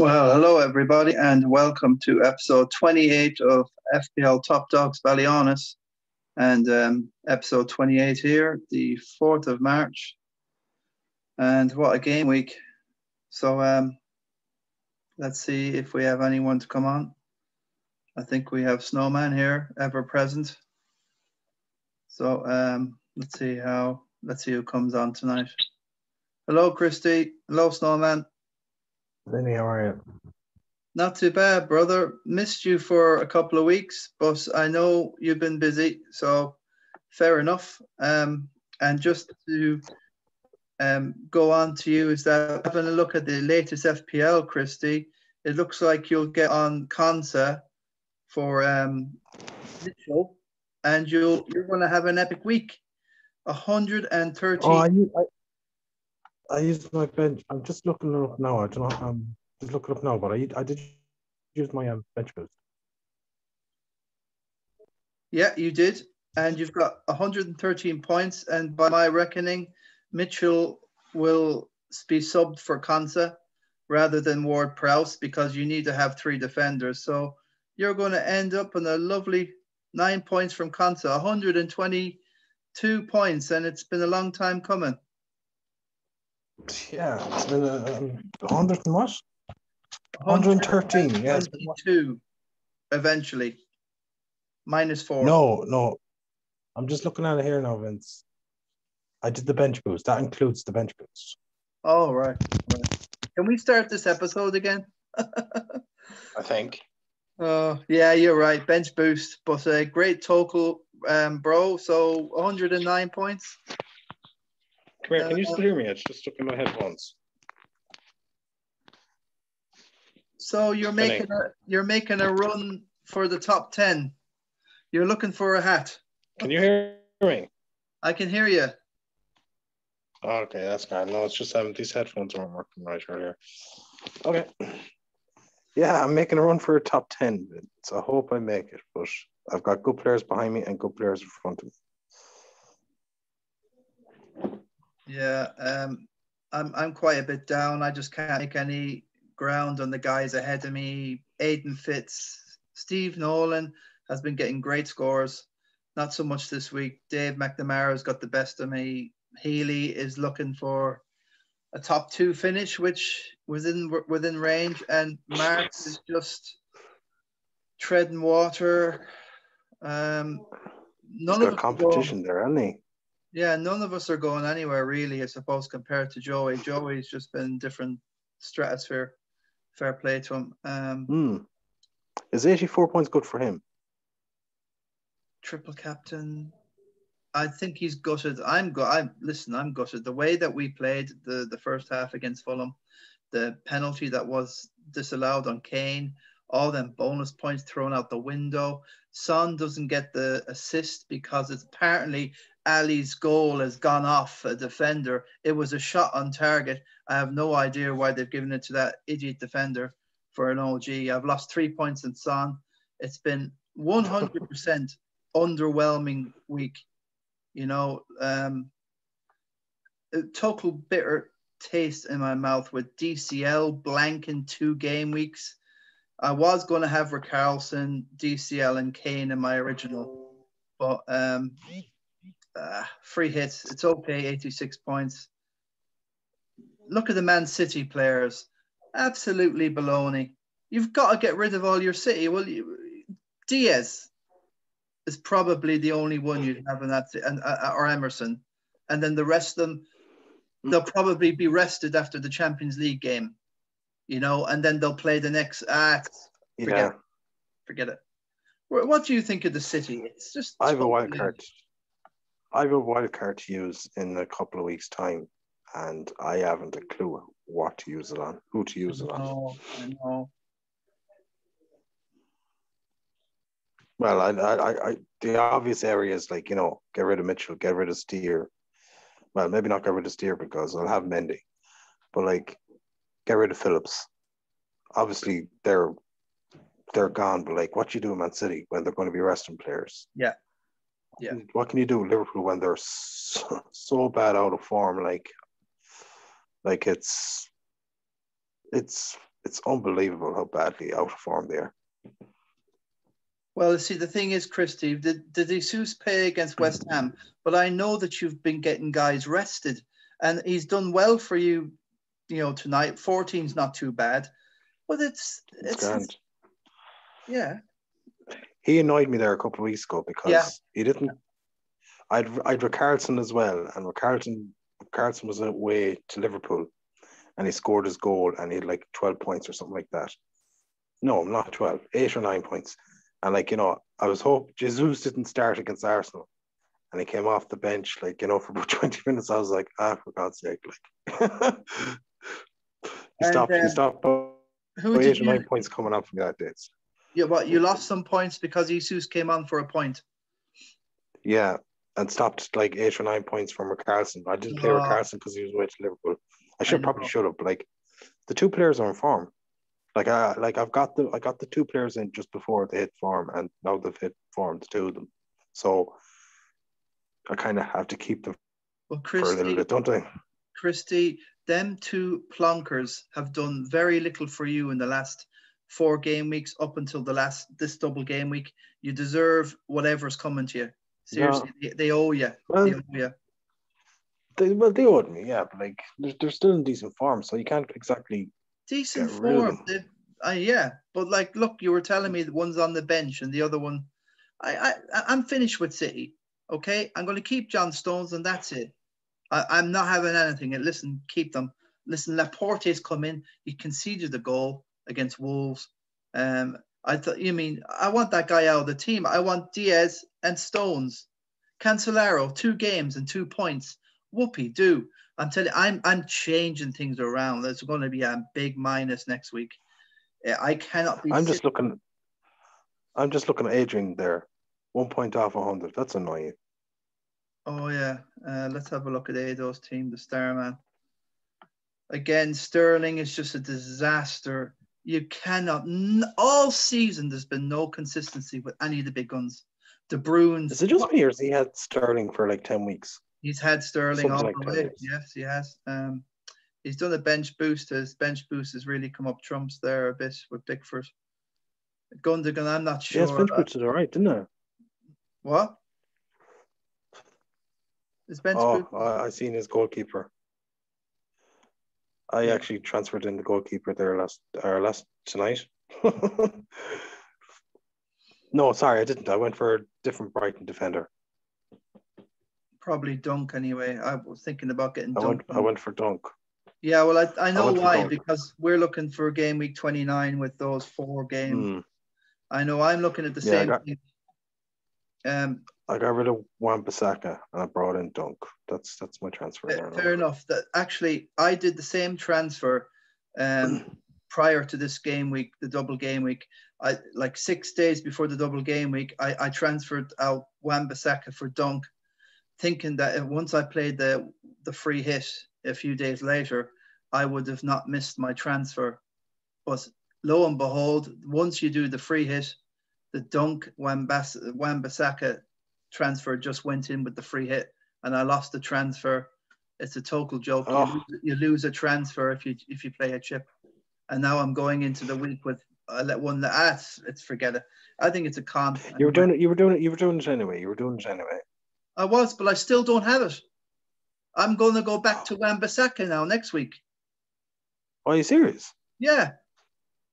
Well, hello everybody, and welcome to episode 28 of FPL Top Dogs Ballyhaunis, and um, episode 28 here, the 4th of March. And what a game week! So um, let's see if we have anyone to come on. I think we have Snowman here, ever present. So um, let's see how. Let's see who comes on tonight. Hello, Christy. Hello, Snowman. Lenny, how are you? Not too bad, brother. Missed you for a couple of weeks, but I know you've been busy, so fair enough. Um, and just to um, go on to you is that having a look at the latest FPL, Christy, it looks like you'll get on Konsa for um, Mitchell, and you'll you're going to have an epic week. 130. Oh, I, I, I used my bench. I'm just looking up now. I don't know. I'm just looking up now, but I I did use my um, bench boost. Yeah, you did, and you've got 113 points. And by my reckoning, Mitchell will be subbed for Konsa rather than Ward Prowse because you need to have three defenders. So you're going to end up on a lovely nine points from Konsa, 122 points, and it's been a long time coming. Yeah, it's been a um, 100 and what? 113, yes. 22 eventually. Minus four. No, no. I'm just looking at it here now, Vince. I did the bench boost. That includes the bench boost. Oh, right. right. Can we start this episode again? I think. Oh, yeah, you're right. Bench boost, but a great total, um, bro. So 109 points. Come here. Can you still hear me? It's just stuck in my headphones. So you're making a you're making a run for the top 10. You're looking for a hat. Can you hear me? I can hear you. Okay, that's fine. No, it's just um, these headphones aren't working right earlier. Okay. Yeah, I'm making a run for a top 10. So I hope I make it, but I've got good players behind me and good players in front of me. Yeah, um, I'm I'm quite a bit down. I just can't make any ground on the guys ahead of me. Aiden Fitz, Steve Nolan has been getting great scores. Not so much this week. Dave McNamara has got the best of me. Healy is looking for a top two finish, which within within range, and Mark is just treading water. Um, none He's got of competition there, hasn't he? Yeah, none of us are going anywhere really, I suppose, compared to Joey. Joey's just been different stratosphere. Fair play to him. Um, hmm. Is 84 points good for him? Triple captain. I think he's gutted. I'm go. I listen. I'm gutted. The way that we played the the first half against Fulham, the penalty that was disallowed on Kane, all them bonus points thrown out the window. Son doesn't get the assist because it's apparently Ali's goal has gone off a defender. It was a shot on target. I have no idea why they've given it to that idiot defender for an OG. I've lost three points in Son. It's been 100% underwhelming week you know, um, a total bitter taste in my mouth with DCL blank in two game weeks. I was going to have Richarlison, DCL, and Kane in my original, but um, uh, free hits. It's okay, 86 points. Look at the Man City players. Absolutely baloney. You've got to get rid of all your City. Well, you, Dias, is probably the only one you'd have in that, and uh, or Emerson, and then the rest of them, they'll probably be rested after the Champions League game, you know, and then they'll play the next. Ah, forget, yeah. it. forget it. What do you think of the city? It's just. I have a wild card. I have a wild card to use in a couple of weeks' time, and I haven't a clue what to use it on, who to use it on. I know. Well, I, I, I, the obvious areas like you know, get rid of Mitchell, get rid of Steer. Well, maybe not get rid of Steer because I'll have Mendy, but like, get rid of Phillips. Obviously, they're they're gone, but like, what you do in Man City when they're going to be resting players? Yeah, yeah. What can you do with Liverpool when they're so, so bad out of form? Like, like it's it's it's unbelievable how badly out of form they are. Well, see, the thing is, Christy, did, did Jesus play against West Ham? But I know that you've been getting guys rested, and he's done well for you, you know, tonight. 14's not too bad, but it's It's, it's, yeah, He annoyed me there a couple of weeks ago because Yeah. he didn't. I'd I'd Richarlison as well, and Richarlison Richarlison was away to Liverpool, and he scored his goal, and he had like twelve points or something like that. No, I'm not twelve, eight or nine points, and like you know, I was hope Jesus didn't start against Arsenal, and he came off the bench like you know for about twenty minutes. I was like, ah, for God's sake, like he And, stopped. um, he stopped. about who eight or nine points coming up from that days. Yeah, what you lost some points because Jesus came on for a point. Yeah, and stopped like eight or nine points from Richarlison. I didn't play Oh. Richarlison because he was away to Liverpool. I should know. probably should have. But like the two players are in form. Like I like I've got the I got the two players in just before they hit form, and now they've hit form, the two of them. So I kind of have to keep them Well, for a little bit, don't I? Christy, them two plonkers have done very little for you in the last four game weeks up until the last this double game week. You deserve whatever's coming to you. Seriously, they, they owe you. Well, They owe you. they, well, they owed me, yeah, but like they're, they're still in decent form, so you can't exactly. Decent get rid of form. They, uh, yeah, but like, look, you were telling me the one's on the bench and the other one. I, I, I'm finished with City. Okay, I'm going to keep John Stones and that's it. I, I'm not having anything. And listen, keep them. Listen, Laporte's come in. He conceded the goal against Wolves. Um, I thought, you mean, I want that guy out of the team. I want Dias and Stones. Cancelaro, two games and two points. Whoopee do. I'm telling you, I'm I'm changing things around. There's going to be a big minus next week. I cannot be. I'm just looking. I'm just looking at Adrian there, one point off a hundred. That's annoying. Oh yeah, uh, let's have a look at Ado's team, the star man. Again, Sterling is just a disaster. You cannot. N- all season, there's been no consistency with any of the big guns. The Bruins. Is it just me, or has he had Sterling for like ten weeks? He's had Sterling all Something like the way. yes. He has. Um, he's done a bench boost. His bench boost has really come up trumps there a bit with Pickford. Gundogan, I'm not sure. Yes, bench boots is all right, didn't it? What? His bench Oh, boost. I, I seen his goalkeeper. I Yeah. actually transferred in the goalkeeper there last or last tonight. no, sorry, I didn't. I went for a different Brighton defender. Probably Dunk anyway. I was thinking about getting I Dunk. went I went for Dunk. Yeah, well, I, I know for why because we're looking for game week 29 with those four games. Hmm. I know I'm looking at the Yeah, same got- thing. Um, I got rid of Wan Bissaka and I brought in Dunk. That's that's my transfer. fa- there now. fair enough. That actually, I did the same transfer um, prior to this game week, the double game week. I like six days before the double game week, I, I transferred out Wan-Bissaka for Dunk, thinking that once I played the the free hit a few days later, I would have not missed my transfer. But lo and behold, once you do the free hit, the Dunk Wan-Bissaka transfer just went in with the free hit, and I lost the transfer. It's a total joke. You Oh. lose- You, lose a transfer if you if you play a chip, and now I'm going into the week with I let one that ah, it's, it's forget it. I think it's a con. You were doing it. You were doing it. You were doing it anyway. You were doing it anyway. I was, but I still don't have it. I'm going to go back to Wan-Bissaka now next week. Are you serious? Yeah,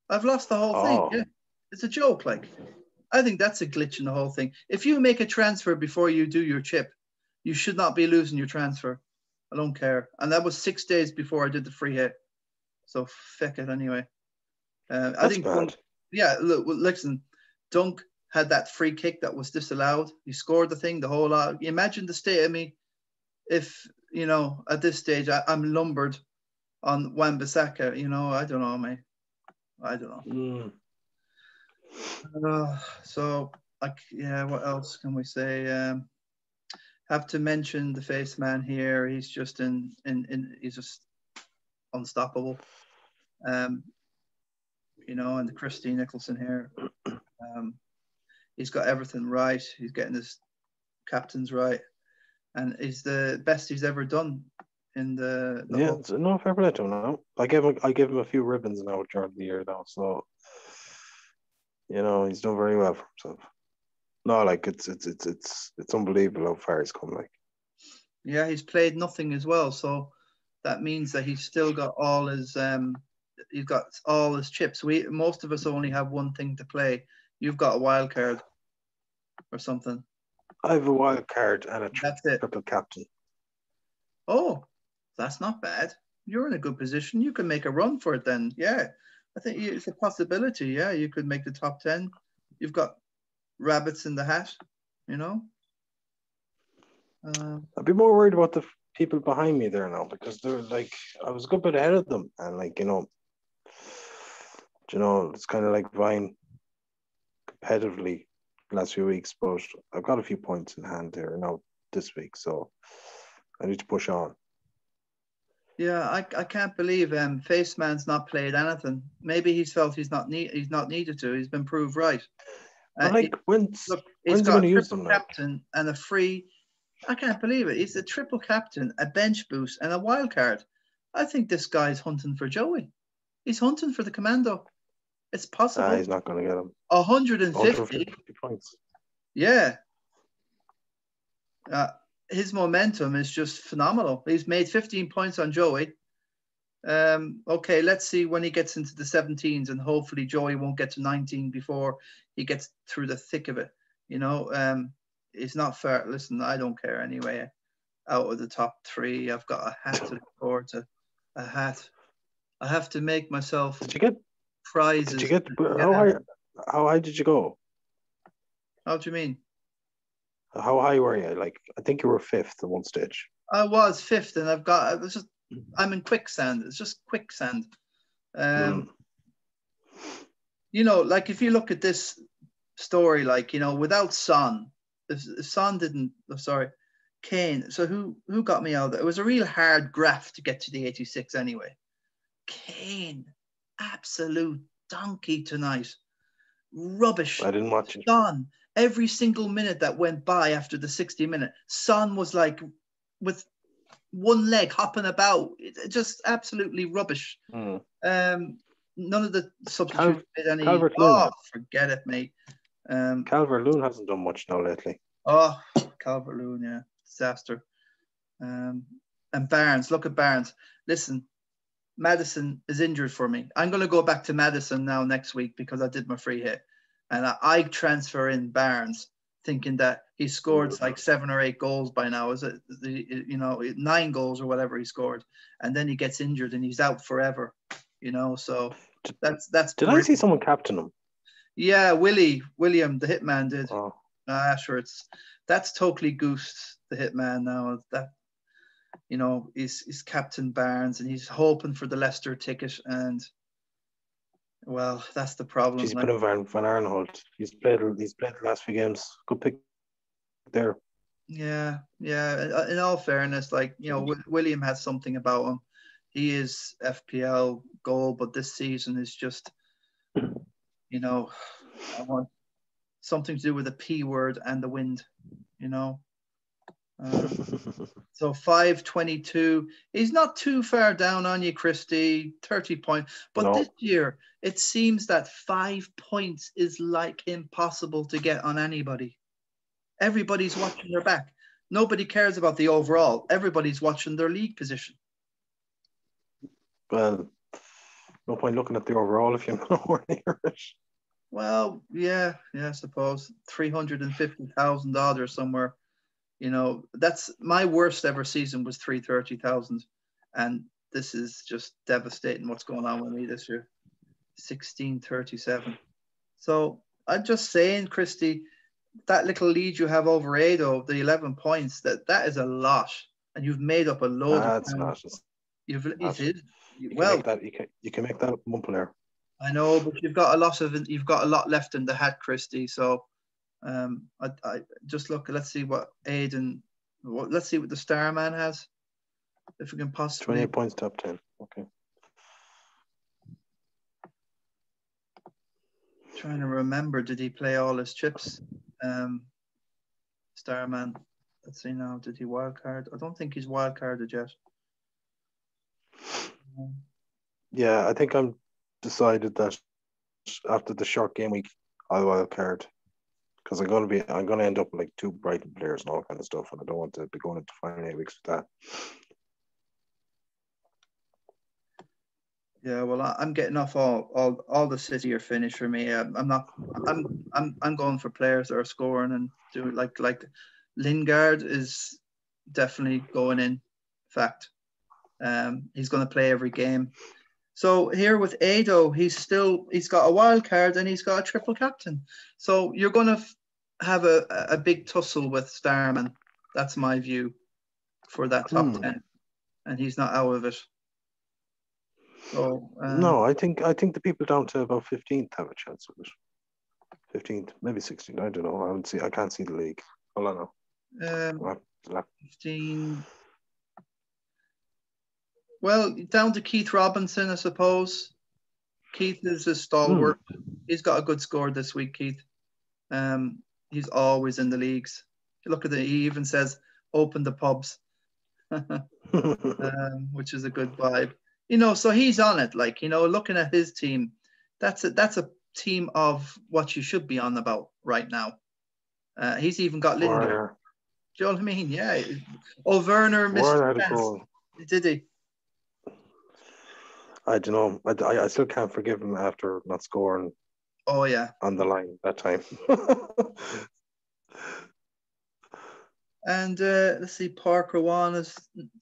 I've lost the whole Oh. thing. Yeah, it's a joke. Like, I think that's a glitch in the whole thing. If you make a transfer before you do your chip, you should not be losing your transfer. I don't care. And that was six days before I did the free hit. So feck it anyway. Uh, I think bad. Dunk, yeah. Look, well, listen, Dunk had that free kick that was disallowed. He scored the thing, the whole lot. Imagine the state of me if you know at this stage I, I'm lumbered on Wan-Bissaka. You know, I don't know, mate. I don't know. Mm. Uh, so, like, yeah, what else can we say? Um, have to mention the face man here. He's just in, in, in he's just unstoppable. Um, you know, and the Christy Nicholson here. Um, he's got everything right. He's getting his captains right, and he's the best he's ever done in the, the yeah, whole- no fair play to him now. I gave him I gave him a few ribbons now during the year now, so you know he's done very well for himself. No, like it's it's it's it's it's unbelievable how far he's come. Like yeah, he's played nothing as well. So that means that he's still got all his um he's got all his chips. We most of us only have one thing to play. You've got a wild card or something. I have a wild card and a tri- That's it. triple captain. Oh, that's not bad. You're in a good position. You can make a run for it then. Yeah. I think it's a possibility. Yeah, you could make the top 10. You've got rabbits in the hat, you know? Um, I'd be more worried about the people behind me there now because they're like I was a good bit ahead of them and like you know, you know it's kind of like vying competitively last few weeks, but I've got a few points in hand here now this week, so I need to push on. Yeah, I, I can't believe um Face Man's not played anything. Maybe he's felt he's not need he's not needed to. He's been proved right. Uh, like when's Look, when's he's he got a triple them, like? captain and a free. I can't believe it. He's a triple captain, a bench boost, and a wild card. I think this guy's hunting for Joey. He's hunting for the commando. It's possible. he's not going to get him. 150. 150 points. Yeah. Uh, his momentum is just phenomenal. He's made 15 points on Joey. Um, okay, let's see when he gets into the 17s, and hopefully Joey won't get to 19 before he gets through the thick of it. You know, um, it's not fair. Listen, I don't care anyway. Out of the top three, I've got a hat to look forward to. A hat. I have to make myself Did you get? prizes. Did you get? How high? How high did you go? How do you mean? How high were you? Like I think you were fifth at one stage. I was fifth, and I've got. I was just. I'm in quicksand. It's just quicksand. Um, you know, like if you look at this story, like you know, without Son, if, if Son didn't, oh, sorry, Kane. So who who got me out? of It was a real hard graft to get to the 86 anyway. Kane, absolute donkey tonight. Rubbish. I didn't watch it. Son, every single minute that went by after the 60 minute, Son was like with one leg hopping about. It, just absolutely rubbish. Hmm. Um, none of the substitutes did any. Calvert-Lewin. Oh, forget it, mate. Um, Calvert-Lewin hasn't done much now lately. oh, Calvert Lewin, yeah, disaster. Um, and Barnes, look at Barnes. Listen, Maddison is injured for me. I'm going to go back to Maddison now next week because I did my free hit, and I, I transfer in Barnes, thinking that he scored like seven or eight goals by now. Is it the you know nine goals or whatever he scored, and then he gets injured and he's out forever. You know, so that's that's. Did I see someone captain him? Yeah, Willie William, the hitman, did. Oh, Ah, sure. It's that's totally goosed the hitman now. That you know, is is Captain Barnes and he's hoping for the Leicester ticket and well, that's the problem. she's like- in Van, Aanholt. He's played. He's played the last few games. Good pick there. Yeah, yeah. uh, In all fairness, like you know, Wi- William has something about him. He is FPL goal, but this season is just, you know, I want something to do with the P word and the wind. You know. Um, So 522. He's not too far down on you, Christy. 30 points. But No. this year, it seems that five points is like impossible to get on anybody. Everybody's watching their back. Nobody cares about the overall. Everybody's watching their league position. well, no point looking at the overall if you're nowhere near it. Well, yeah, yeah, I suppose. 350,000 odd or somewhere. You know, that's my worst ever season was 330,000. And this is just devastating what's going on with me this year. 1637. So I'm just saying, Christy, that little lead you have over Ado, the 11 points, that that is a lot. And you've made up a load of it's not. You've, it not. is. You can Well, make that. You can. You can make that up one player. I know, but you've got a lot of you've got a lot left in the hat, Christy. So, um, I, I just look. Let's see what Aiden. What, let's see what the Starman has. If we can possibly. Twenty-eight points, top ten. Okay. Trying to remember, did he play all his chips? Um, Starman. Let's see now. Did he wild card? I don't think he's wild carded yet. Yeah, I think I'm decided that after the short game week, I'll wild card because I'm gonna be I'm gonna end up with like two Brighton players and all kind of stuff, and I don't want to be going into final eight weeks with that. Yeah, well, I'm getting off all all all the City are finished for me. I'm, I'm not. I'm I'm I'm going for players that are scoring and do like like Lingard is definitely going in. Fact, um, he's going to play every game. So here with Ado, he's still he's got a wild card and he's got a triple captain. So you're going to have a a big tussle with Starman. That's my view for that top Hmm. ten, and he's not out of it. So um, no, I think I think the people down to about fifteenth have a chance with it. Fifteenth, maybe sixteenth. I don't know. I haven't see. I can't see the league. Hold on now. Um, I'll have to 15. Well, down to Keith Robinson, I suppose. Keith is a stalwart. He's got a good score this week, Keith. Um, he's always in the leagues. Look at it. He even says, "Open the pubs," um, which is a good vibe. You know, so he's on it. Like you know, looking at his team, that's a that's a team of what you should be on about right now. Uh, he's even got Lingard. Do you know what I mean? Yeah. Oh, Werner missed Werner the had a chance. goal. Did he? I don't know. I, I, still can't forgive him after not scoring Oh, yeah. on the line that time. And uh, let's see, Parker One is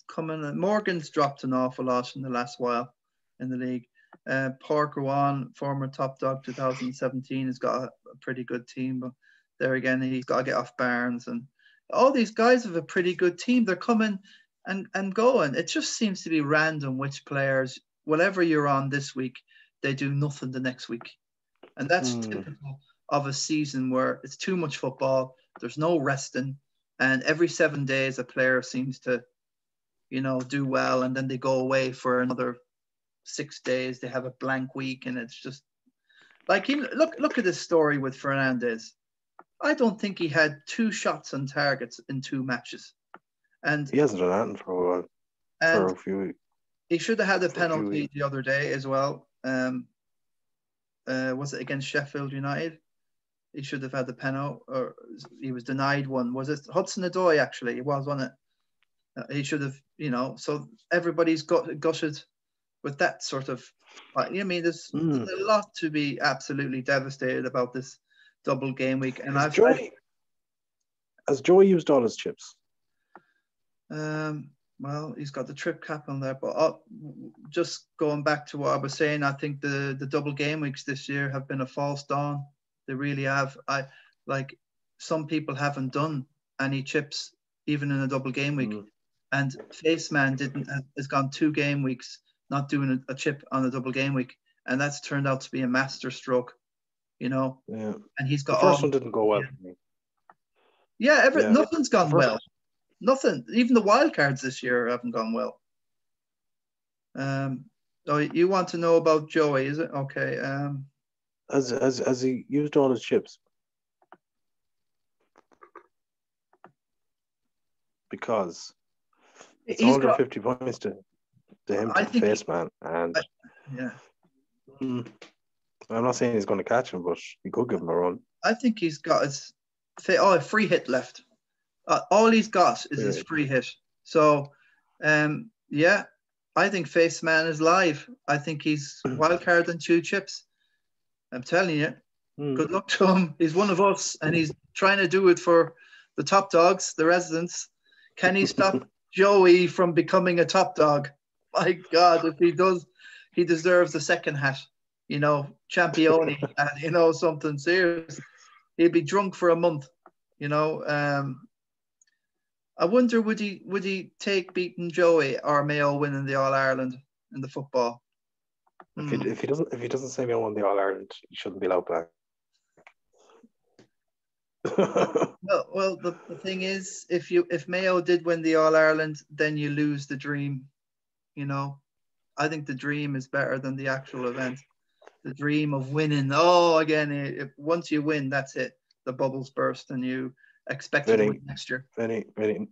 coming. in. Morgan's dropped an awful lot in the last while in the league. Uh, Parker One, former top dog 2017, has got a, a pretty good team, but there again, he's got to get off Barnes. And all these guys have a pretty good team. They're coming and, and going. It just seems to be random which players, whatever you're on this week, they do nothing the next week. And that's Hmm. typical of a season where it's too much football, there's no resting and every seven days a player seems to you know do well and then they go away for another six days they have a blank week and it's just like even look look at this story with fernandez i don't think he had two shots on targets in two matches and he hasn't done anything for a while, for a few weeks. He should have had a for a few penalty the other day as well um uh was it against sheffield united he should have had the penalty, or he was denied one. Was it Hudson Odoi? Actually, it was, wasn't it? Uh, he should have, you know. So everybody's got gutted with that sort of. I mean, there's, Mm. there's a lot to be absolutely devastated about this double game week, and Has I've, Joey, has Joey used all his chips? Um, well, he's got the trip cap on there, but uh, just going back to what I was saying, I think the the double game weeks this year have been a false dawn. They really have. I like some people haven't done any chips even in a double game week, Mm. and Faceman didn't has gone two game weeks not doing a, a chip on a double game week, and that's turned out to be a master stroke. You know, Yeah. and he's got first all, one didn't go well yeah. yeah, every, Yeah. nothing's gone First- well. Nothing. Even the wild cards this year haven't gone well. Um. Oh, you want to know about Joey? Is it okay? Um. Has, has, has he used all his chips? Because it's He's got. 150 points to, to him I to think he- face man. And Yeah. Mm. I'm not saying he's going to catch him, but he could give him a run. I think he's got his. Oh, a free hit left. Uh, all he's got is his free hit. So, um. Yeah, I think Face Man is live. I think he's wild card and two chips. I'm telling you. Mm. good luck to him. He's one of us, and he's trying to do it for the top dogs, the residents. Can he stop Joey from becoming a top dog? My God, if he does, he deserves a second hat. You know, champion, and you know something serious. He'd be drunk for a month. You know, um, I wonder would he would he take beating Joey or Mayo winning the All Ireland in the football? If, Hmm. he, if he doesn't, if he doesn't say Mayo won the All Ireland, he shouldn't be allowed back. Well, well, the, the thing is, if you if Mayo did win the All Ireland, then you lose the dream. You know, I think the dream is better than the actual event. The dream of winning. Oh, again, if once you win, that's it. The bubbles burst, and you expect to win next year. Very, very.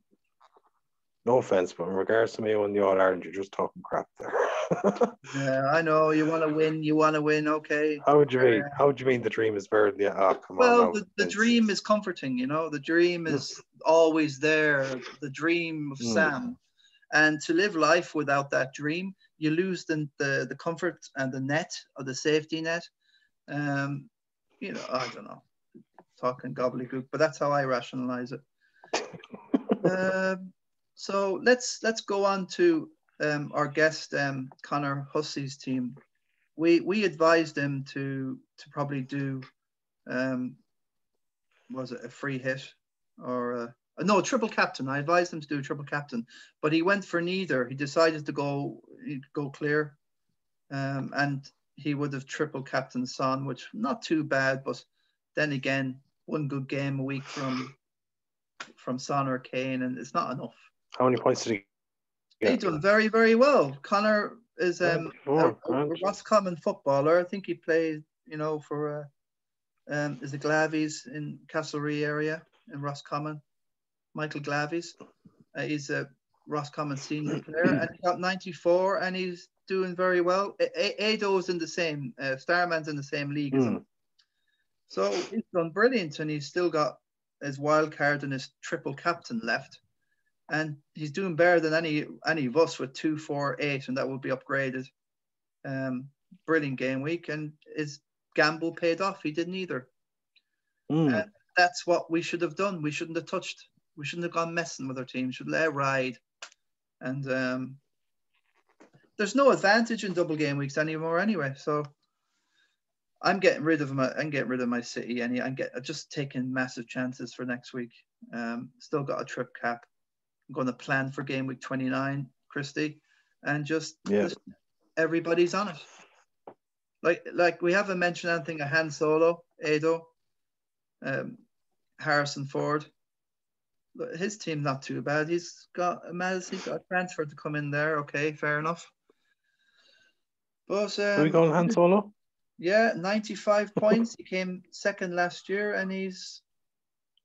No offense, but in regards to me when the All Ireland, you're just talking crap there. yeah, I know you want to win. You want to win. Okay. How would you mean? How would you mean the dream is buried? Yeah. Oh, come well, on. the, the dream is comforting. You know, the dream is always there. The dream of Mm. Sam, and to live life without that dream, you lose the the, the comfort and the net or the safety net. Um, you know, I don't know, talking gobbledygook, but that's how I rationalize it. um, so let's let's go on to um, our guest um, Connor Hussey's team. We we advised him to to probably do um, was it a free hit or a, no a triple captain? I advised him to do a triple captain, but he went for neither. He decided to go go clear, um, and he would have triple captain Son, which not too bad, but then again, one good game a week from from Son or Kane, and it's not enough. How many points did he He get? done very, very well. Connor is um, a, Four, a grand. Roscommon footballer. I think he played, you know, for uh, um, is it Glaveys in Castlerea area in Roscommon. Michael Glaveys. Uh, he's a Roscommon senior player, and he got 94, and he's doing very well. Ado's in the same, uh, Starman's in the same league as him. Hmm. So he's done brilliant, and he's still got his wild card and his triple captain left, and he's doing better than any any of us with two, four, eight, and that will be upgraded. Um, brilliant game week, and his gamble paid off. He didn't either. Uh, That's what we should have done. We shouldn't have touched. We shouldn't have gone messing with our team. Should let it ride, and um, there's no advantage in double game weeks anymore anyway. So I'm getting rid of my I'm getting rid of my city any I'm get just taking massive chances for next week. Um, still got a trip cap. I'm going to plan for game week 29, Christy, and just Yeah. everybody's on it. Like like we haven't mentioned anything. A Han Solo, Ado, um, Harrison Ford. His team not too bad. He's got a Maz, he's got a transfer to come in there. Okay, fair enough. But um, Are we going Han Solo? Yeah, 95 points. He came second last year and he's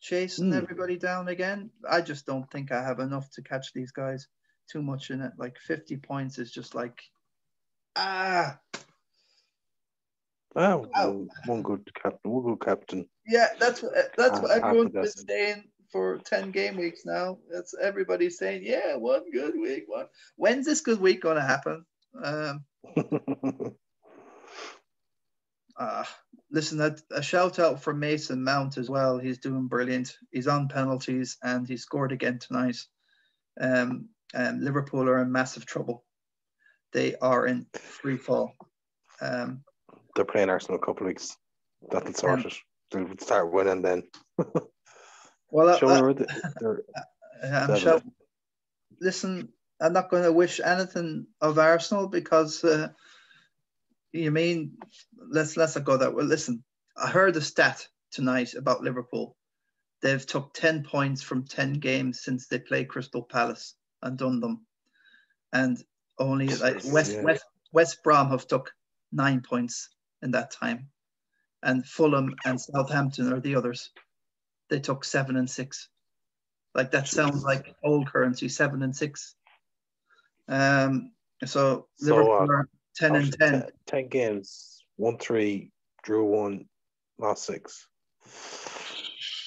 chasing Hmm. everybody down again. I just don't think I have enough to catch these guys too much in it. Like 50 points is just like, ah, Oh, Ow. one good captain. One good captain. yeah, that's what that's what Half- half a everyone's been dozen. saying for 10 game weeks now. That's everybody saying, yeah, one good week. One. When's this good week going to happen? Um, Uh, listen, a, a shout out for Mason Mount as well. He's doing brilliant. He's on penalties and he scored again tonight. Um, and Liverpool are in massive trouble. They are in free fall. Um, They're playing Arsenal a couple of weeks. That'll sort Um, it. They'll start winning then. well, I, Sure, I, they're- they're- I'm shout- listen, I'm not going to wish anything of Arsenal because uh, you mean let's let's not go that way. Listen, I heard a stat tonight about Liverpool. They've took 10 points from 10 games since they played Crystal Palace and done them. And only like West Yeah. West West Brom have took nine points in that time. And Fulham and Southampton are the others. They took seven and six. Like that sounds like old currency, seven and six. Um so, So, Liverpool uh, are ten and ten. 10, 10 games, one three, drew one, lost six.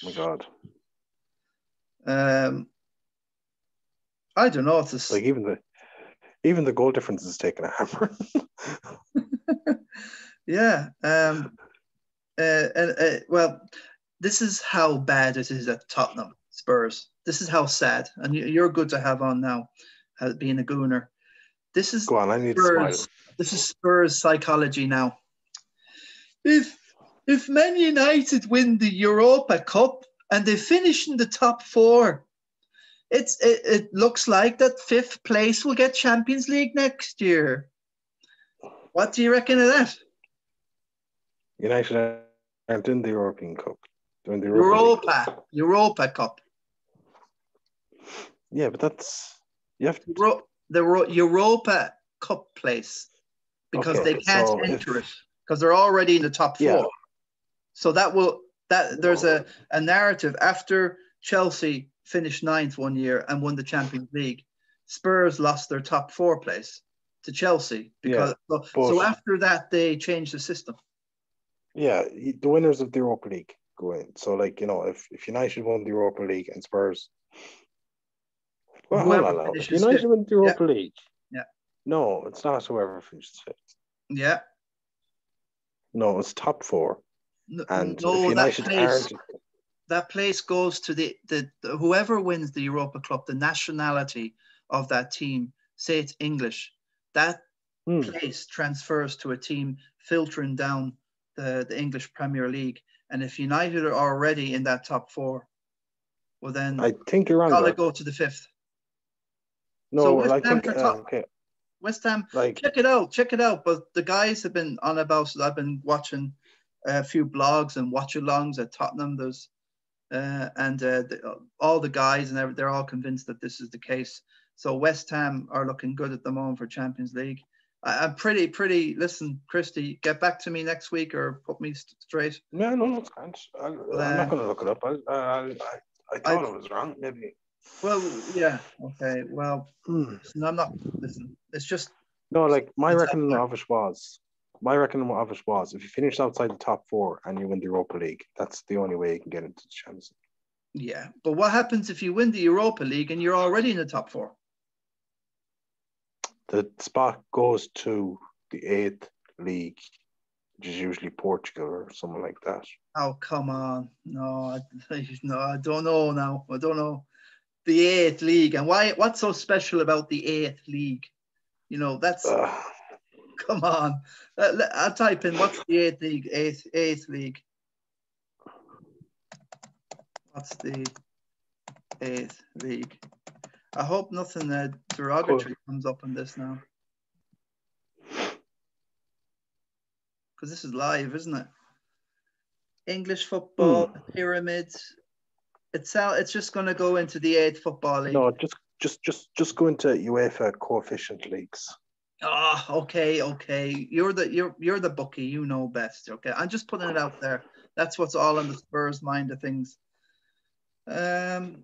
Oh my God. Um, I don't know if this. Like even the even the goal difference is taking a hammer. yeah. Um, uh, and uh, well, this is how bad it is at Tottenham Spurs. This is how sad, and you- you're good to have on now, uh, being a gooner. This is Go on, I need to Spurs. This is Spurs psychology now. If if Man United win the Europa Cup and they finish in the top four, it's it, it looks like that fifth place will get Champions League next year. What do you reckon of that? United aren't in the European Cup. They're in the Europa. Europa, Europa Cup, Yeah, but that's you have to the Ro- Europa Cup place because Okay, they can't so if- enter it because they're already in the top four. Yeah. So that will that there's oh. a, a narrative after Chelsea finished ninth one year and won the Champions League. Spurs lost their top four place. to Chelsea because so, so after that they changed the system. Yeah, the winners of the Europa League go in. So, like, you know, if, if United won the Europa League and Spurs. Well, hold on now. If finishes United fifth. won the Europa League. No, it's not whoever finishes fifth. Yeah. No, it's top four. And no, if that United place, that place goes to the, the, the whoever wins the Europa Club, the nationality of that team, say it's English, that Hmm. place transfers to a team filtering down the, the English Premier League. And if United are already in that top four, well then I think you're wrong. gotta go to the fifth. No, so well, I think uh, okay, West Ham, like check it out, check it out. But the guys have been on about. So I've been watching a few blogs and watch-alongs at Tottenham. There's uh, and uh, the, all the guys and they're, they're all convinced that this is the case. So West Ham are looking good at the moment for Champions League. I, I'm pretty, pretty. Listen, Christy, get back to me next week or put me st- straight. no, no, no, can't. I, I'm Uh, not going to look it up. I, I, I, I thought I, was wrong. Maybe. Well, yeah, okay. Well, hmm, listen, I'm not. Listen, it's just No, like my reckoning of it was, my reckoning of it was, if you finish outside the top four and you win the Europa League, that's the only way you can get into the Champions League. yeah. But what happens if you win the Europa League and you're already in the top four? The spot goes to the eighth league, which is usually Portugal or something like that. Oh come on, no, I, no, I don't know now. I don't know the eighth league and why. What's so special about the eighth league? You know, that's Ugh. come on. Uh, I'll type in what's the eighth league. Eighth eighth league. What's the eighth league? I hope nothing uh, derogatory comes up on this now. Because this is live, isn't it? English football, Hmm. pyramids. It's out, it's just going to go into the eighth football league. no, just just just just go into UEFA coefficient leagues. Ah, okay, okay. You're the you're you're the bookie. You know best. Okay, I'm just putting it out there. That's what's all in the Spurs mind of things. Um.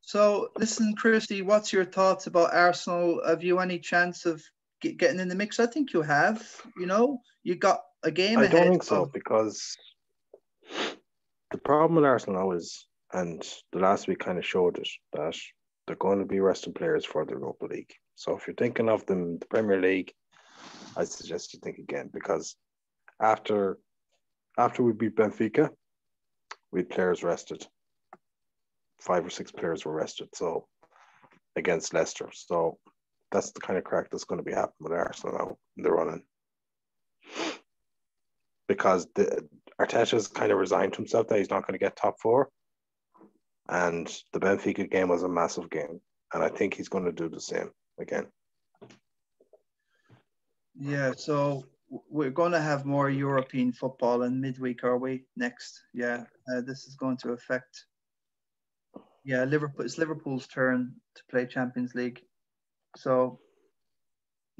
So listen, Christy, what's your thoughts about Arsenal? Have you any chance of get, getting in the mix? I think you have. You know, you got a game ahead. I don't think so of- because the problem with Arsenal is, and the last week kind of showed it, that they're going to be resting players for the Europa League. So if you're thinking of them, the Premier League, I suggest you think again because after after we beat Benfica, we players rested. Five or six players were rested. So against Leicester. So that's the kind of crack that's going to be happening with Arsenal now. They're running because the Arteta's kind of resigned to himself that he's not going to get top four. And the Benfica game was a massive game. And I think he's going to do the same again. Yeah, so we're going to have more European football in midweek, are we? Next, yeah, uh, this is going to affect. Yeah, Liverpool. It's Liverpool's turn to play Champions League, so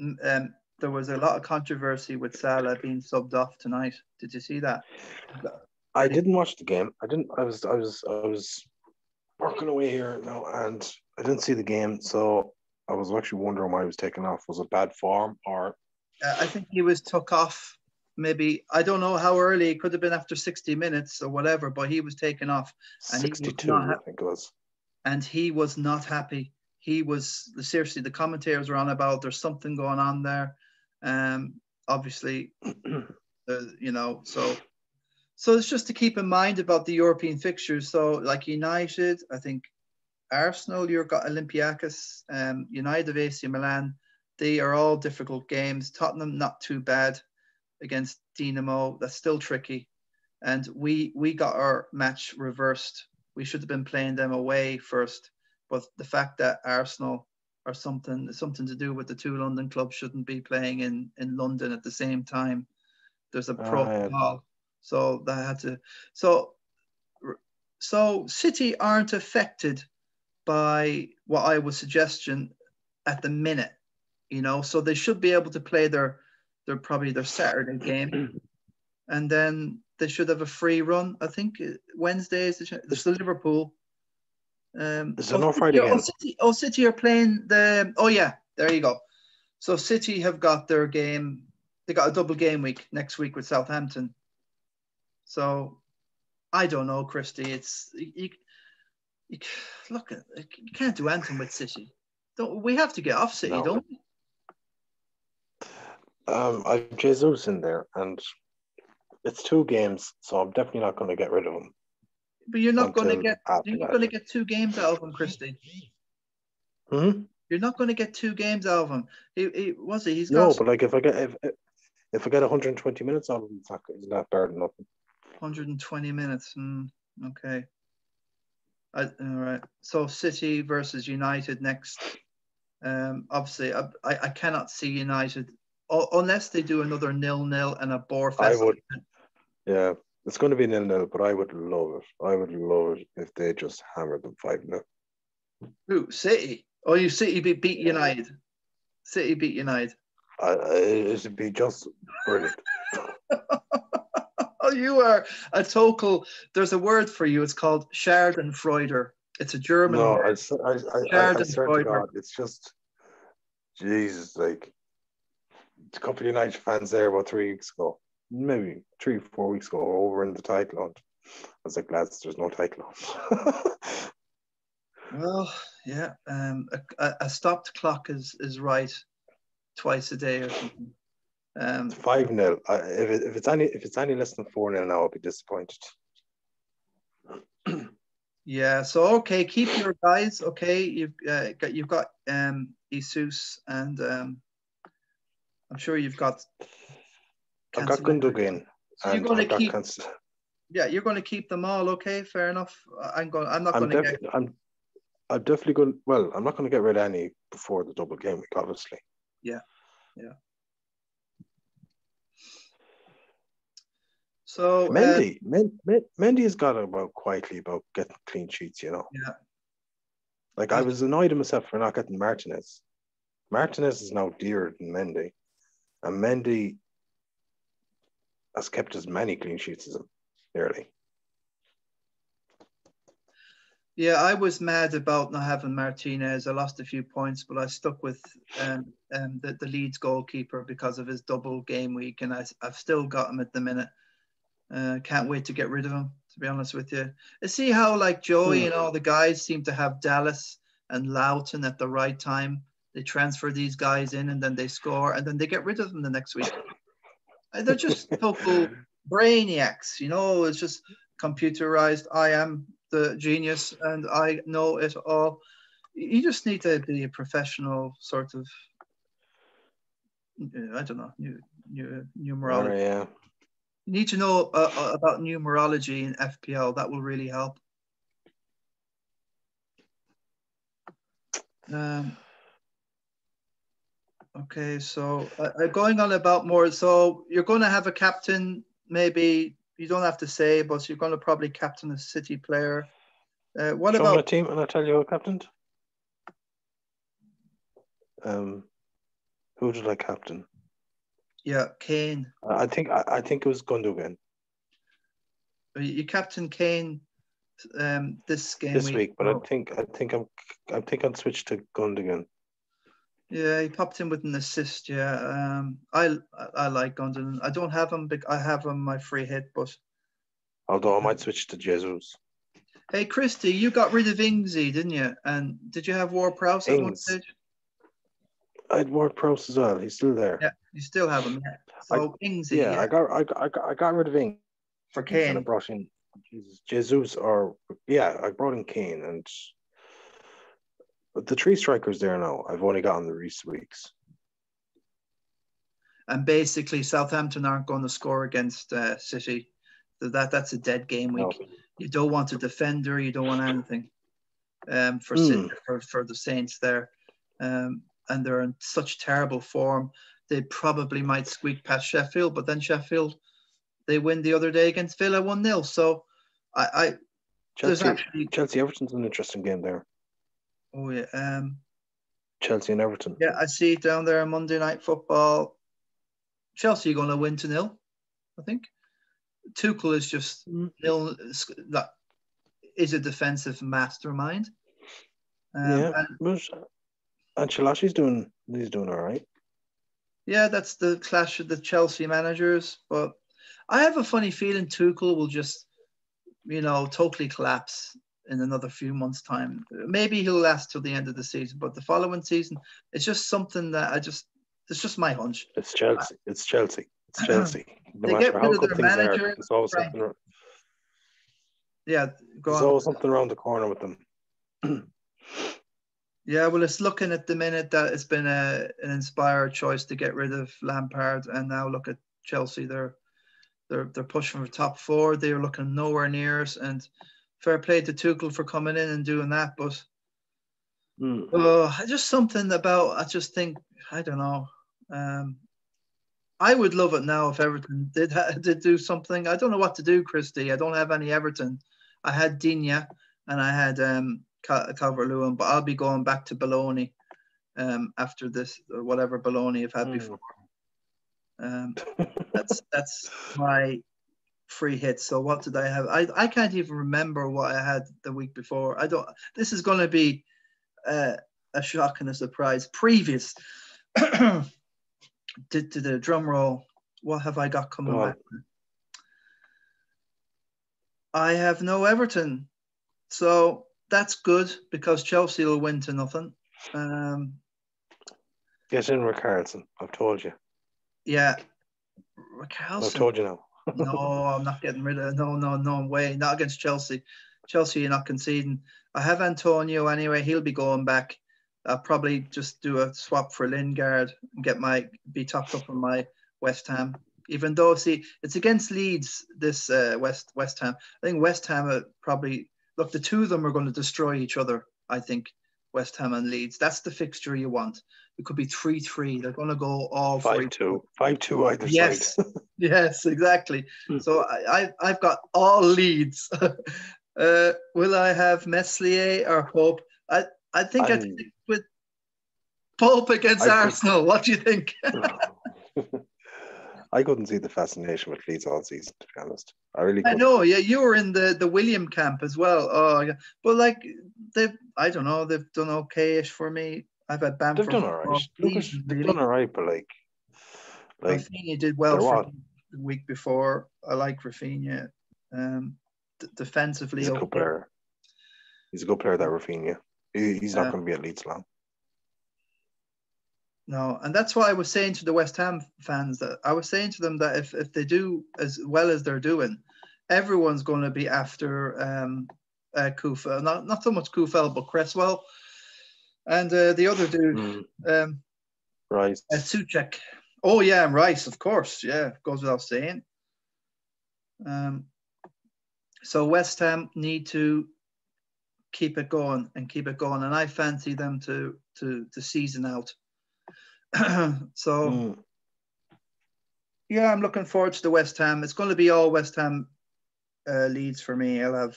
um, there was a lot of controversy with Salah being subbed off tonight. Did you see that? I didn't watch the game. I didn't. I was. I was. I was working away here now, and I didn't see the game. So I was actually wondering why he was taken off. Was it bad form or? Uh, I think he was took off. Maybe I don't know how early. It could have been after sixty minutes or whatever, but he was taken off. And he was 62, not I think it was. and he was not happy. He was seriously. The commentators were on about there's something going on there. Um, obviously, uh, you know. So, so it's just to keep in mind about the European fixtures. So, like United, I think Arsenal, you've got Olympiacos, um, United of AC Milan. They are all difficult games. Tottenham not too bad against Dinamo. That's still tricky. And we we got our match reversed. We should have been playing them away first. But the fact that Arsenal or something something to do with the two London clubs shouldn't be playing in in London at the same time. There's a Ah, yeah. protocol, so that had to. So so City aren't affected by what I was suggestion at the minute, you know. So they should be able to play their their probably their Saturday game, and then they should have a free run. I think uh, Wednesday is the, the Liverpool. Um, Is there no Friday City, oh. City, oh, City are playing the. Oh yeah, there you go. So City have got their game. They got a double game week next week with Southampton. So I don't know, Christy. It's you, you, look. You can't do anything with City. Don't we have to get off City? No. Don't we? Um, I've Jesus in there, and it's two games, so I'm definitely not going to get rid of him. But you're not going to get. You're not going to get two games out of him, Christy. Hmm? You're not going to get two games out of him. He, he was he? He's No, got but like if I get if if I get 120 minutes out of him, it's not, better than nothing. 120 minutes. Hmm, okay. I, all right. So City versus United next. Um, obviously, I, I, I cannot see United u- unless they do another nil-nil and a bore I fest. would. Yeah, it's going to be nil nil, but I would love it. I would love it if they just hammered them five 0 Who? City. Oh, you City beat, beat United. City beat United. I, I, it would be just brilliant. oh, you are a total. There's a word for you. It's called Schadenfreude. It's a German No, word. I, s- I, I, I, I swear to God, it's just, Jesus, like, a couple of United fans there about three weeks ago, maybe three, four weeks ago, over in the title hunt. I was like, lads, there's no title hunt. Well, yeah. Um, a, a, stopped clock is is right twice a day or something. Um, Five 0 I, if, it, if it's any if it's any less than four nil now, I'll be disappointed. yeah. So okay, keep your guys. Okay, you've uh, got you've got um Jesus and um, I'm sure you've got. I've got Gundogan. So you're going to keep. Yeah, you're going to keep them all. Okay, fair enough. I'm going. I'm not I'm going to get. I'm I'm definitely going. Well, I'm not going to get rid of any before the double game week, obviously. Yeah, yeah. So uh, Mendy, Men, Men, Mendy has got about quietly about getting clean sheets, you know. Yeah. Like I was annoyed at myself for not getting Martinez. Martinez is now dearer than Mendy, and Mendy has kept as many clean sheets as him, nearly. Yeah, I was mad about not having Martinez. I lost a few points, but I stuck with um, um, the, the Leeds goalkeeper because of his double game week, and I, I've still got him at the minute. Uh, can't wait to get rid of him, to be honest with you. I see how, like, Joey Hmm. and all the guys seem to have Dallas and Loughton at the right time. They transfer these guys in and then they score, and then they get rid of them the next week. And they're just total brainiacs, you know, it's just computerized. I am the genius and I know it all. You just need to be a professional sort of, I don't know, new, new, numerology. Oh, yeah. You need to know uh, uh, about numerology in FPL. That will really help. Um, okay, so uh, uh, going on about more. So you're going to have a captain. Maybe you don't have to say, but you're going to probably captain a City player. Uh, what Show me a about? team and I'll tell you who captain. Um, who did I captain? Yeah, Kane. I I think I, I think it was Gundogan You captain Kane um, this game this week, but Oh, I think I think I'm I think I'll switch to Gundogan. Yeah, he popped in with an assist. Yeah, um, I I like Gundogan. I don't have him. bec- I have him my free hit, but Although I might switch to Jesus. hey, Christy, you got rid of Ingsy, didn't you? And did you have Ward Prowse at one Ings. stage? I had Ward Prowse as well. He's still there. Yeah, you still have him. Yeah. So Ingsy, Yeah, yeah, I got I got I got, I got rid of Ings for and I brought in Jesus, Jesus or yeah, I brought in Kane and but the three strikers there now. I've only got on the Reese weeks. And basically, Southampton aren't going to score against uh, City. So that that's a dead game week. No. You don't want a defender. You don't want anything. Um, for. City, for for the Saints there, um, and they're in such terrible form. They probably might squeak past Sheffield, but then Sheffield, they win the other day against Villa one 0 So, I, I there's Chelsea, actually Chelsea Everton's an interesting game there. Oh yeah um Chelsea and Everton. yeah I see down there on Monday Night Football. Chelsea are going to win to nil, I think. Tuchel is just Mm. nil. That is a defensive mastermind. Um, yeah, and Ancelotti's doing he's doing all right. Yeah, that's the clash of the Chelsea managers. But I have a funny feeling Tuchel will just, you know, totally collapse in another few months' time. Maybe he'll last till the end of the season, but the following season, it's just something that I just, it's just my hunch. It's Chelsea. It's Chelsea. It's Chelsea. No They matter get rid how of good their things are, manager, there's always Frank. something. Yeah, go There's on. always something around the corner with them. Yeah, well, it's looking at the minute that it's been a, an inspired choice to get rid of Lampard, and now look at Chelsea. They're they're they're pushing for top four. They're looking nowhere near us, and fair play to Tuchel for coming in and doing that. But Mm. uh, just something about I just think I don't know. Um, I would love it now if Everton did did do something. I don't know what to do, Christy. I don't have any Everton. I had Digne and I had um, Calvert Lewin, but I'll be going back to Bologna um, after this or whatever Bologna I've had Mm. before. Um, that's that's my free hit. So what did I have? I, I can't even remember what I had the week before. I don't. This is going to be uh, a shock and a surprise. Previous to, to the drum roll. What have I got coming on. back? I have no Everton, so that's good because Chelsea will win to nothing. Um, Get in Carlson. I've told you. yeah, I've told you now. No, I'm not getting rid of. No, no, no way. Not against Chelsea. Chelsea, you're not conceding. I have Antonio anyway. He'll be going back. I'll probably just do a swap for Lingard and get my be topped up on my West Ham. Even though, see, it's against Leeds. This uh, West West Ham. I think West Ham are probably look. The two of them are going to destroy each other. I think West Ham and Leeds. That's the fixture you want. It could be three three. They're going to go all for Five each two. Five two either Yes. side. Yes, exactly. Hmm. So I, I I've got all Leeds. uh, will I have Meslier or Pope? I I think I'd with Pope against I think- Arsenal. What do you think? I couldn't see the fascination with Leeds all season, to be honest. I really I couldn't. know. Yeah, you were in the the William camp as well. Oh, yeah. but like they've I don't know. They've done okay-ish for me. I've had Bamford. They've done for all all right. Look, they've really. done all right, but like, like Raphinha did well for what? the week before. I like Raphinha. Um, d- defensively, he's a good player. He's a good player, that Raphinha. He, he's Yeah. not going to be at Leeds long. No, and that's why I was saying to the West Ham fans that I was saying to them that if, if they do as well as they're doing, everyone's going to be after um, uh, Coufal. Not not so much Coufal, but Cresswell, and uh, the other dude, Mm. um, Right. uh, Soucek. Oh yeah, and Rice, of course. Yeah, goes without saying. Um, so West Ham need to keep it going and keep it going, and I fancy them to to to season out. so. Mm. Yeah, I'm looking forward to the West Ham. It's going to be all West Ham uh, Leeds for me. I'll have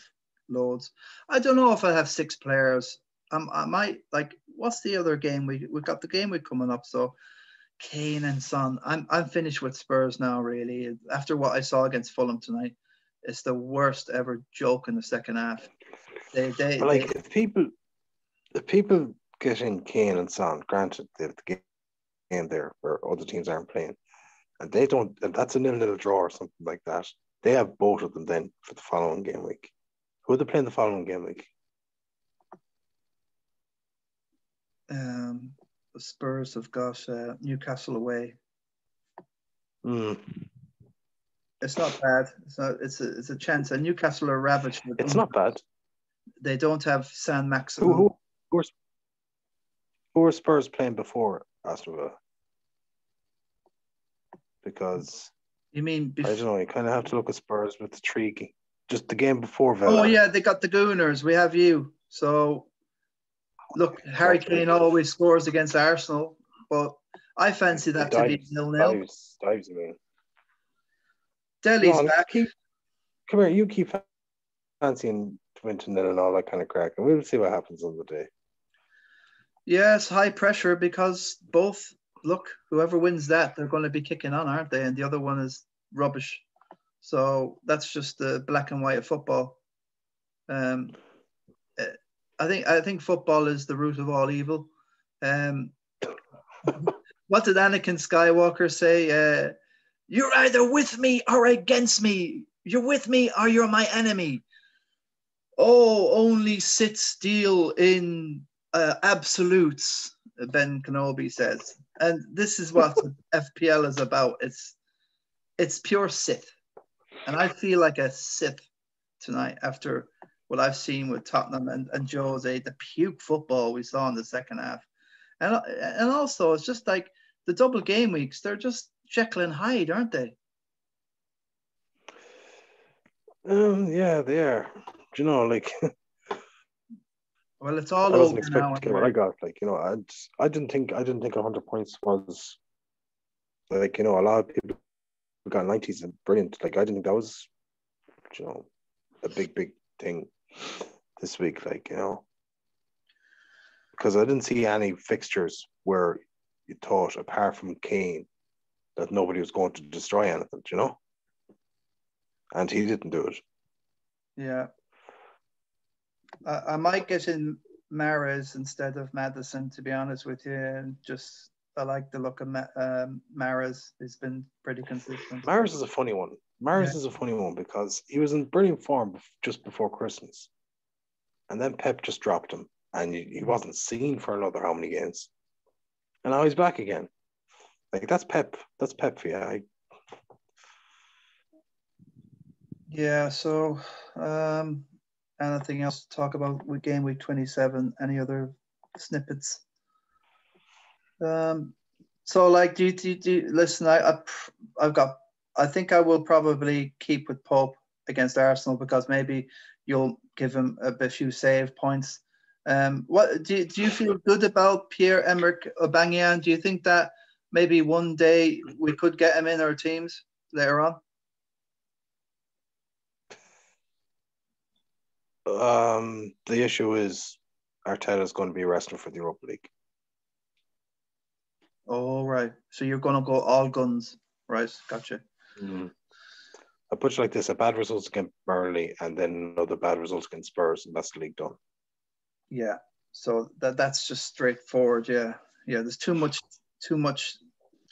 loads. I don't know if I have six players. Um, I might like. What's the other game we we got the game week coming up? So Kane and Son. I'm I'm finished with Spurs now. Really, after what I saw against Fulham tonight, it's the worst ever joke in the second half. They they, But like, they if people, if people get in Kane and Son, granted they have the game there where other teams aren't playing, and they don't, and that's a nil-nil draw or something like that. They have both of them then for the following game week. Who are they playing the following game week? um, the Spurs have got uh, Newcastle away. Mm. It's not bad. It's not. It's a. It's a chance. And Newcastle are ravaged. It's not bad. They don't have San Who, Maximo. who, who, are, who are Spurs playing before Villa? Because You mean? I don't know, you kind of have to look at Spurs with the tricky. Just the game before Villa. oh yeah, they got the Gooners. We have you. So look, Harry Kane always scores against Arsenal, but I fancy that to be nil nil. dives, dives, I mean. Dele's No, back. keep, come here, you keep fancying to win to nil and all that kind of crack, and we'll see what happens on the day. Yes, high pressure because both look, whoever wins that, they're going to be kicking on, aren't they? And the other one is rubbish. So that's just the black and white of football. Um, eh, I think I think football is the root of all evil. Um, what did Anakin Skywalker say? Uh, you're either with me or against me. You're with me or you're my enemy. Oh, only sit still in uh, absolutes, Ben Kenobi says. And this is what FPL is about. It's it's pure Sith. And I feel like a Sith tonight after what I've seen with Tottenham and, and Jose, the puke football we saw in the second half. And, and also, it's just like the double game weeks, they're just Jekyll and Hyde, aren't they? Um, yeah, they are. Do you know, like Well, it's all I wasn't expecting to get what I got. Like, you know, I just, I didn't think I didn't think hundred points was like, you know, a lot of people got nineties and brilliant. Like I didn't think that was you know a big, big thing this week, like, you know. Because I didn't see any fixtures where you thought, apart from Kane, that nobody was going to destroy anything, you know? And he didn't do it. Yeah. I, I might get in Mahrez instead of Maddison, to be honest with you, and just I like the look of Ma- um. He's been pretty consistent. Mahrez is a funny one. Mahrez Yeah. is a funny one because he was in brilliant form just before Christmas. And then Pep just dropped him and he, wasn't seen for another how many games. And now he's back again. Like that's Pep. That's Pep for you. I, Yeah. So, um, anything else to talk about with game week twenty-seven? Any other snippets? Um, so like, do you, do do listen? I, I, I've got. I think I will probably keep with Pope against Arsenal because maybe you'll give him a bit few save points. Um, what do you, do you feel good about Pierre Emerick Aubameyang? Do you think that maybe one day we could get him in our teams later on? Um, the issue is Arteta is going to be resting for the Europa League. All right. So you're gonna go all guns, right? Gotcha. I put it like this: a bad result against Burnley, and then another bad result against Spurs, and that's the league done. Yeah. So that that's just straightforward. Yeah. Yeah. There's too much too much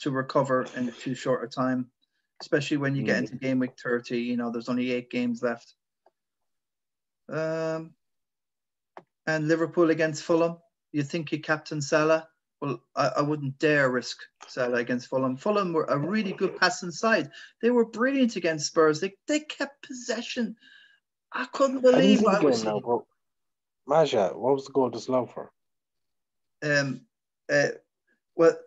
to recover in too short a time, especially when you get Mm. into game week 30. You know, there's only eight games left. Um, and Liverpool against Fulham. You think you captain Salah? Well, I, I wouldn't dare risk Salah against Fulham. Fulham were a really good passing side. They were brilliant against Spurs. They they kept possession. I couldn't believe what I was game now, seeing. Maja, what was the goal disallowed for? Um, uh, what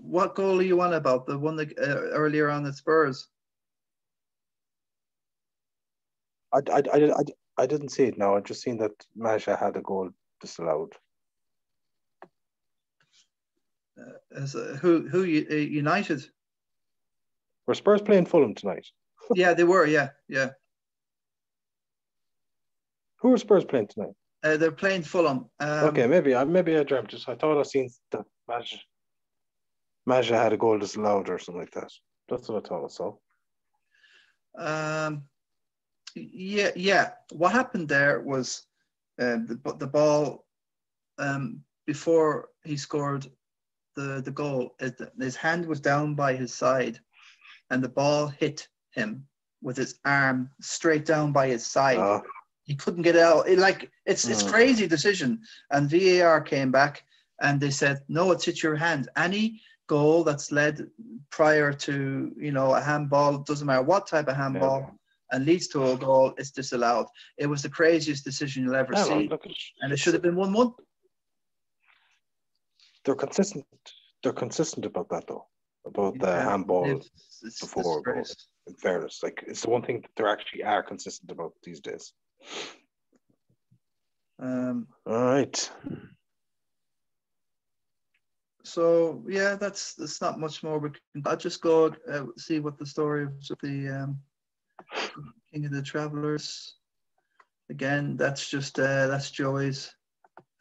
what goal are you on about? The one that uh, earlier on at Spurs. I, I, I, I, I didn't see it now. I just seen that Maja had a goal disallowed. As, uh, who who uh, United? Were Spurs playing Fulham tonight? Yeah, they were. Yeah, yeah. Who were Spurs playing tonight? Uh, they're playing Fulham. Um, okay, maybe I maybe I dreamt it. I thought I seen that Maja, Maja had a goal disallowed or something like that. That's what I thought I saw. Um, yeah, yeah. What happened there was uh, the the ball um, before he scored the the goal. His hand was down by his side, and the ball hit him with his arm straight down by his side. Uh, he couldn't get it out. It, like it's it's Mm. crazy decision. And VAR came back and they said, no, it's hit your hand. Any goal that's led prior to you know a handball doesn't matter what type of handball and leads to a goal, it's disallowed. It was the craziest decision you'll ever yeah, see, look, and it should have been one one. they're consistent. They're consistent about that though. About the Yeah, handball. It's, it's before a In fairness, like it's the one thing that they actually are consistent about these days. Um, All right. so yeah, that's that's not much more. We can, I'll just go uh, see what the story of the um, King of the Travelers. Again, that's just uh, that's Joey's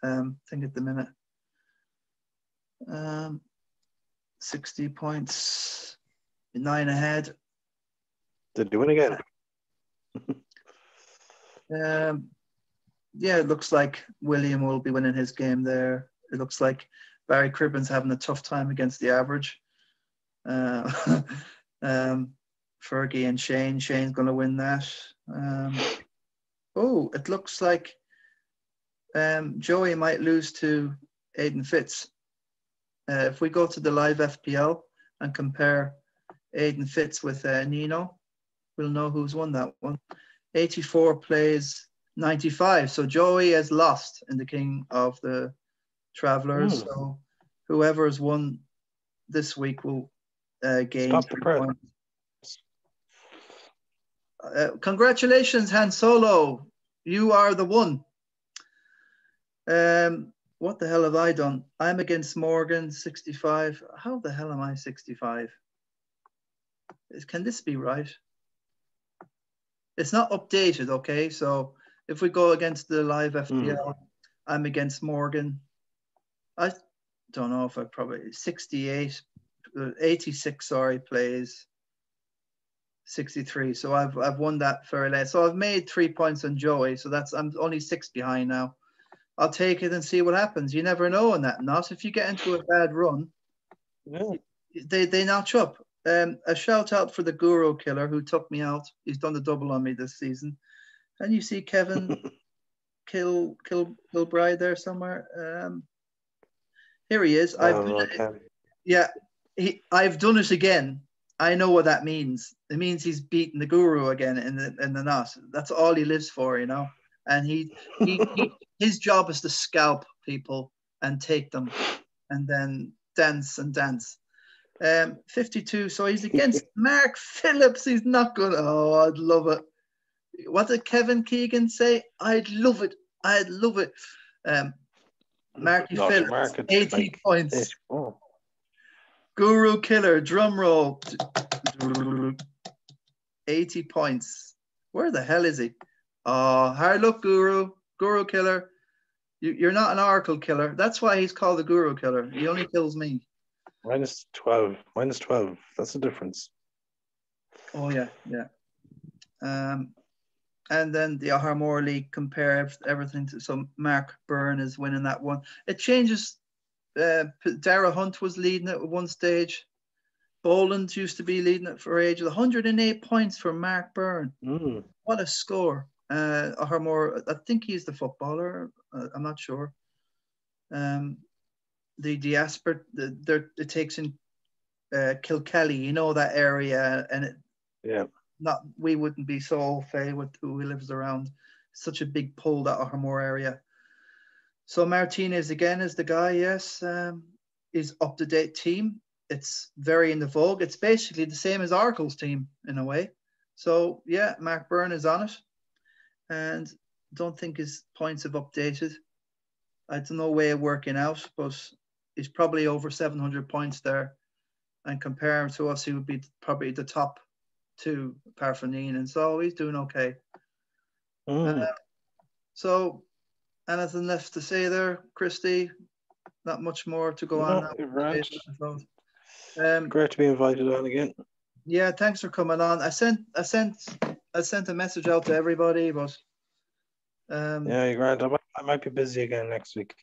um, thing at the minute. Um, sixty points, nine ahead. Did they win again? Um, yeah, it looks like William will be winning his game there. It looks like Barry Cribbins having a tough time against the average. Uh, um, Fergie and Shane. Shane's going to win that. Um, oh, it looks like um, Joey might lose to Aiden Fitz. Uh, if we go to the live FPL and compare Aiden Fitz with uh, Nino, we'll know who's won that one. 84 plays 95. So Joey has lost in the King of the Travelers. Mm. So whoever has won this week will uh, gain Stop three points. Uh, congratulations, Han Solo. You are the one. Um, what the hell have I done? I'm against Morgan, 65. How the hell am I 65? Can this be right? It's not updated, okay? So if we go against the live FPL, mm. I'm against Morgan. I don't know if I probably 68, uh, 86, sorry, plays 63. So I've I've won that fairly late. So I've made three points on Joey. So that's I'm only six behind now. I'll take it and see what happens. You never know on that. Not if you get into a bad run, yeah. they they notch up. Um, a shout out for the Guru Killer who took me out. He's done the double on me this season. And you see Kevin Kill Kill Kilbride there somewhere. Um, here he is. I've know, yeah, he, I've done it again. I know what that means. It means he's beaten the Guru again in the in the knot. That's all he lives for, you know. And he, he, he his job is to scalp people and take them, and then dance and dance. Um, 52. So he's against Mark Phillips. He's not good. Oh, I'd love it. What did Kevin Keegan say? I'd love it. I'd love it. Um, Marky Not Phillips, 80 like, points. Guru Killer, drum roll. 80 points. Where the hell is he? Oh, hard luck, Guru. Guru Killer. You, are not an Oracle killer. That's why he's called the Guru Killer. He only kills me. Minus 12. Minus 12. That's the difference. Oh, yeah, yeah. Um, and then the Ahar League compare everything to so Mark Byrne is winning that one. It changes. Uh, Dara Hunt was leading it at one stage. Boland used to be leading it for ages. 108 points for Mark Byrne. Mm. What a score! Uh, or more, I think he's the footballer. Uh, I'm not sure. Um, the Diaspora, the, it takes in uh, Kilkelly, you know that area, and it, yeah, not we wouldn't be so fay with who lives around such a big pull that Ahar area. So Martinez again is the guy, yes, um, is up to date team. It's very in the vogue. It's basically the same as Oracle's team in a way. So yeah, Mark Byrne is on it, and don't think his points have updated. I don't know way of working out, but he's probably over 700 points there. And compare him to us, he would be probably the top to Parfanine, and so he's doing okay. Mm. Uh, so, anything left to say there, Christy? Not much more to go no, on. Right. Um, Great to be invited on again. Yeah, thanks for coming on. I sent, I sent, I sent a message out to everybody, but um, yeah, you're right. I might, I might be busy again next week.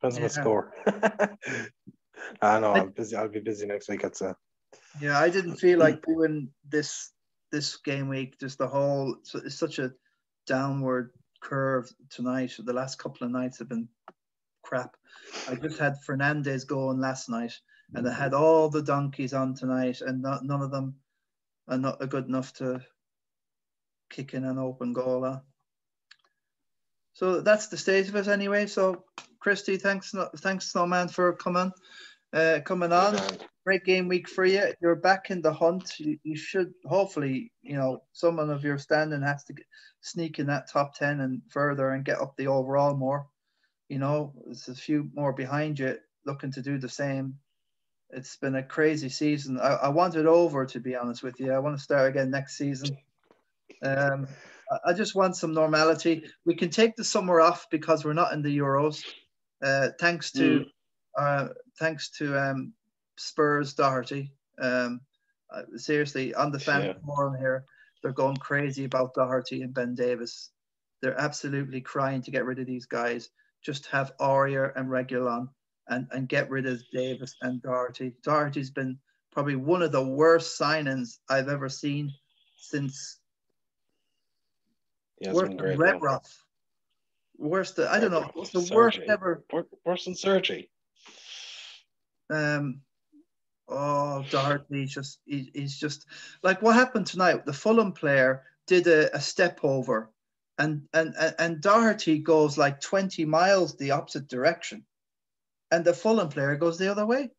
Depends yeah. on the score. I know I'm busy. I'll be busy next week. A yeah, I didn't feel like doing this this game week. Just the whole it's such a downward curve tonight. The last couple of nights have been crap. I just had Fernandez going last night, and I had all the donkeys on tonight, and not, none of them are not good enough to kick in an open goal. Uh. So that's the state of it anyway. So Christy, thanks, thanks Snowman for coming, uh, coming on great game week for you. You're back in the hunt. You, you should hopefully, you know, someone of your standing has to get, sneak in that top ten and further and get up the overall more. You know, there's a few more behind you looking to do the same. It's been a crazy season. I, I want it over, to be honest with you. I want to start again next season. Um, I just want some normality. We can take the summer off because we're not in the Euros. Uh, thanks to mm. uh, thanks to um, Spurs Doherty. Um, uh, seriously, on the fan yeah. forum here, they're going crazy about Doherty and Ben Davies. They're absolutely crying to get rid of these guys. Just have Aurier and Reguilón. And, and get rid of Davies and Doherty. Doherty's been probably one of the worst signings I've ever seen since worse than Redruth. Worst, I don't know, what's the Sergi. worst ever? Worse than Sergi. Um, oh, Doherty, just he, he's just like what happened tonight. The Fulham player did a, a step over, and and and Doherty goes like twenty miles the opposite direction, and the Fulham player goes the other way.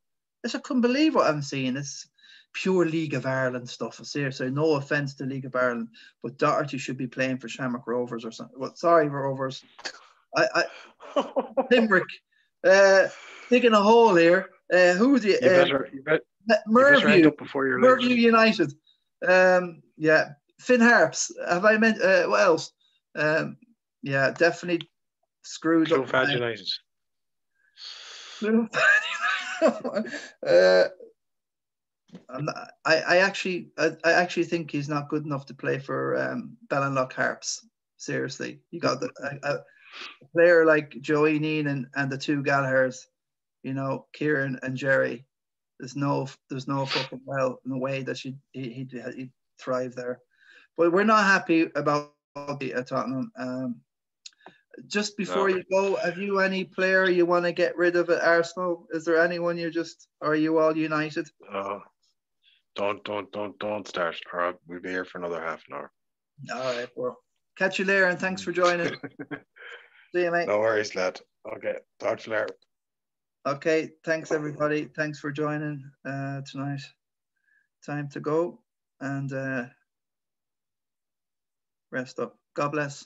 I just couldn't believe what I'm seeing. It's pure League of Ireland stuff. Seriously, no offense to League of Ireland, but Doherty should be playing for Shamrock Rovers or something. Well, sorry, Rovers. I, I Limerick, uh, digging a hole here. Uh, who do you? You uh, better, you bet, Mervue, before your Mervue United. Um, yeah, Finn Harps. Have I meant uh, what else? Um, yeah, definitely screwed True up. United. uh, I, I actually I, I, actually think he's not good enough to play for um, Ballinlough Harps. Seriously, you got the, a, a, player like Joey Neen and, and the two Gallaghers, you know, Kieran and Jerry. There's no there's no fucking well in the way that he he'd, he'd thrive there. But we're not happy about at Tottenham. Um, just before no. you go, have you any player you want to get rid of at Arsenal? Is there anyone you just are you all united? Uh, don't don't don't don't start, or we'll be here for another half an hour. All right, well, catch you later, and thanks for joining. See you, mate. No worries, lad. Okay, talk to you later. Okay, thanks everybody. Thanks for joining uh, tonight. Time to go and uh, rest up. God bless.